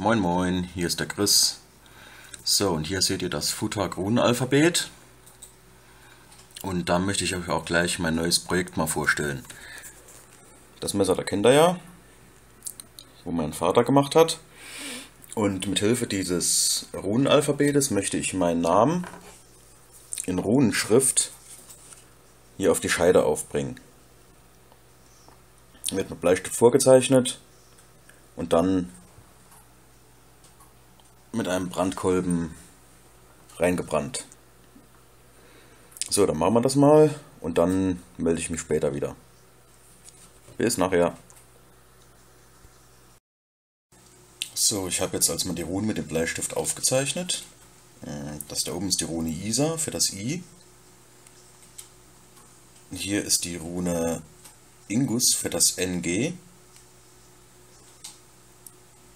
Moin Moin, hier ist der Chris. So, und hier seht ihr das Futag-Runenalphabet. Und da möchte ich euch auch gleich mein neues Projekt mal vorstellen. Das Messer, da kennt ja, wo mein Vater gemacht hat. Und mit Hilfe dieses Runenalphabetes möchte ich meinen Namen in Runenschrift hier auf die Scheide aufbringen. Wird mit Bleistift vorgezeichnet und dann mit einem Brandkolben reingebrannt. So, dann machen wir das mal und dann melde ich mich später wieder. Bis nachher. So, ich habe jetzt als Runen mit dem Bleistift aufgezeichnet. Äh, das da oben ist die Rune Isa für das I. Hier ist die Rune Ingus für das NG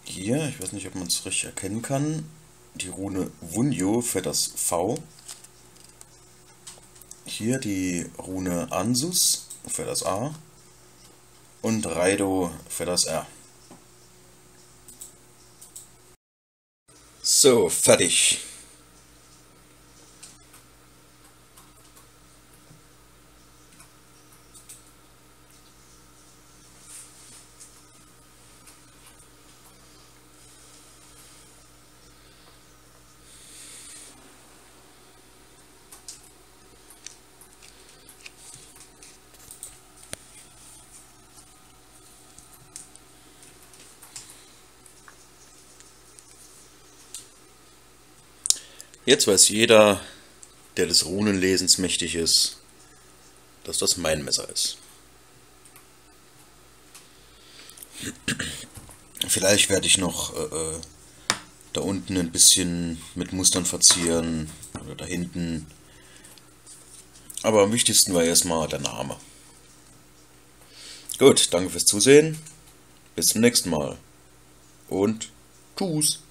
hier, ich weiß nicht, ob man es richtig erkennen kann, die Rune Wunjo für das V. Hier die Rune Ansus für das A und Raido für das R. So, fertig. Jetzt weiß jeder, der des Runenlesens mächtig ist, dass das mein Messer ist. Vielleicht werde ich noch äh, äh, da unten ein bisschen mit Mustern verzieren oder da hinten. Aber am wichtigsten war erstmal der Name. Gut, danke fürs Zusehen. Bis zum nächsten Mal. Und tschüss.